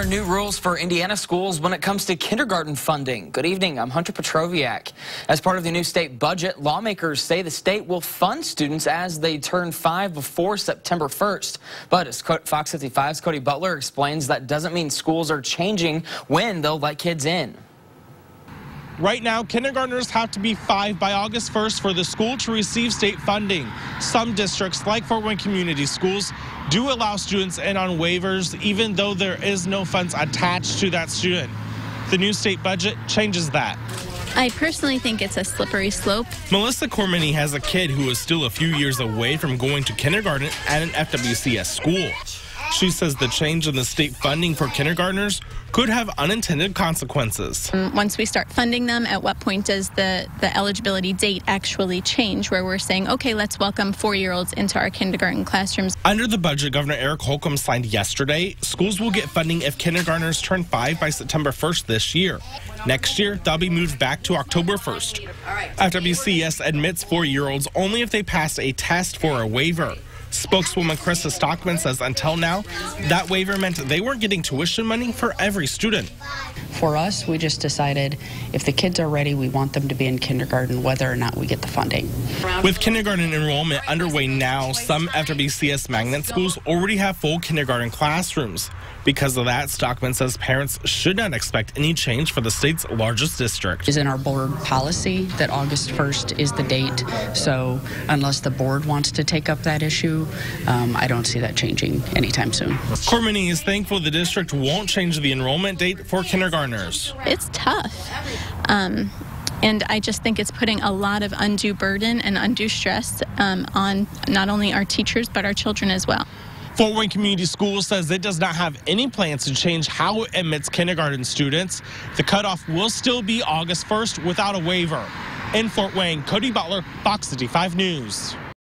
Are new rules for Indiana schools when it comes to kindergarten funding. Good evening, I'm Hunter Petroviak. As part of the new state budget, lawmakers say the state will fund students as they turn five before September 1st. But as Fox 55's Cody Butler explains, that doesn't mean schools are changing when they'll let kids in. Right now, kindergartners have to be five by August 1st for the school to receive state funding. Some districts, like Fort Wayne Community Schools, do allow students in on waivers, even though there is no funds attached to that student. The new state budget changes that. I personally think it's a slippery slope. Melissa Cormany has a kid who is still a few years away from going to kindergarten at an FWCS school. She says the change in the state funding for kindergartners could have unintended consequences. Um, once we start funding them, at what point does the, the eligibility date actually change where we're saying, okay, let's welcome four-year-olds into our kindergarten classrooms? Under the budget Governor Eric Holcomb signed yesterday, schools will get funding if kindergartners turn five by September 1st this year. Next year, they'll be moved back to October 1st. FWCS admits four-year-olds only if they pass a test for a waiver. Spokeswoman Krista Stockman says until now, that waiver meant they weren't getting tuition money for every student. For us, we just decided if the kids are ready, we want them to be in kindergarten, whether or not we get the funding. With kindergarten enrollment underway now, some FWCS magnet schools already have full kindergarten classrooms. Because of that, Stockman says parents should not expect any change for the state's largest district. Is in our board policy that August 1st is the date. So unless the board wants to take up that issue, um, I don't see that changing anytime soon. Cormany is thankful the district won't change the enrollment date for kindergartners. It's tough. Um, and I just think it's putting a lot of undue burden and undue stress um, on not only our teachers, but our children as well. Fort Wayne Community Schools says it does not have any plans to change how it admits kindergarten students. The cutoff will still be August 1st without a waiver. In Fort Wayne, Cody Butler, Fox 55 News.